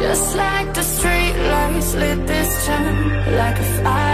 Just like the street lights lit this town Like a fire.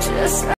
Just